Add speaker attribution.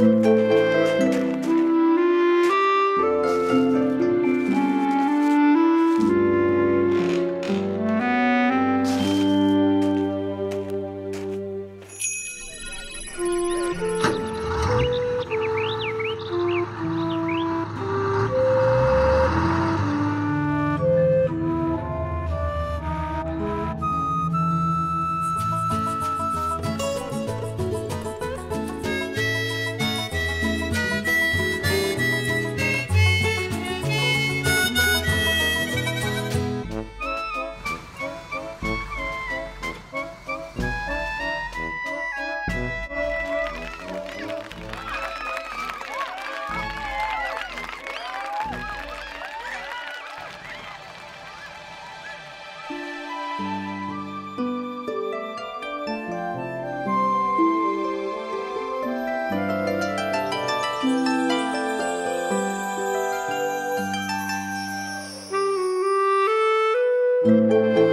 Speaker 1: thank you
Speaker 2: you